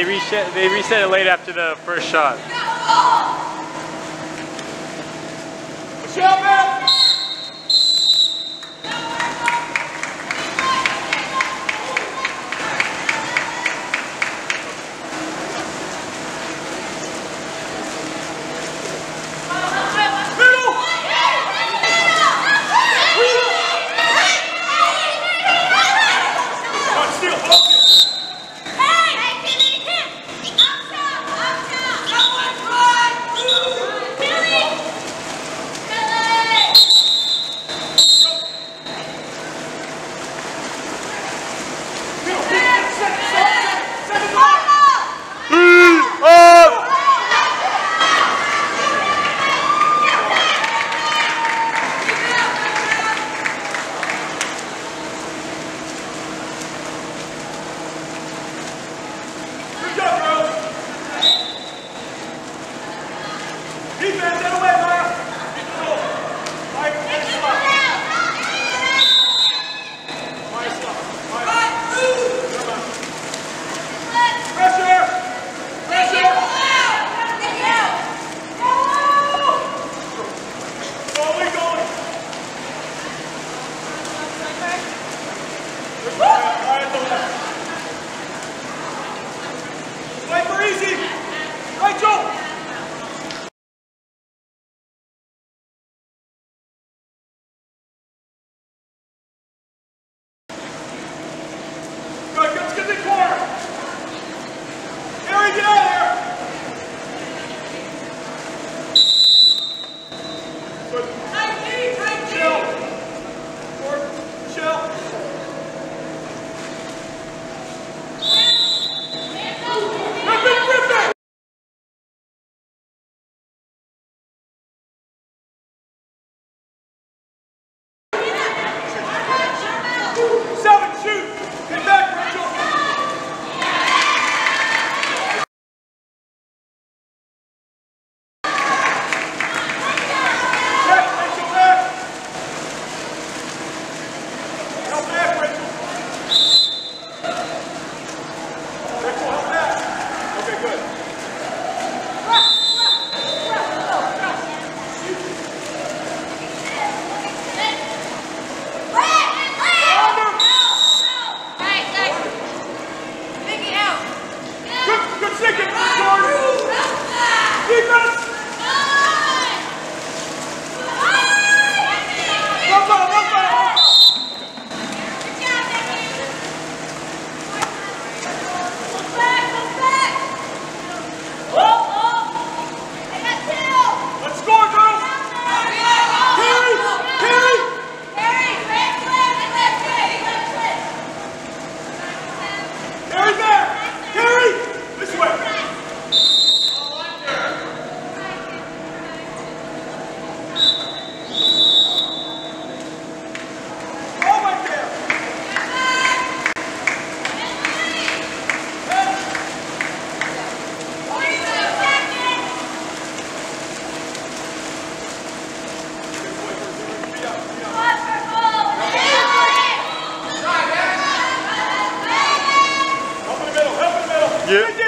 They reset, they reset it late after the first shot. Yeah.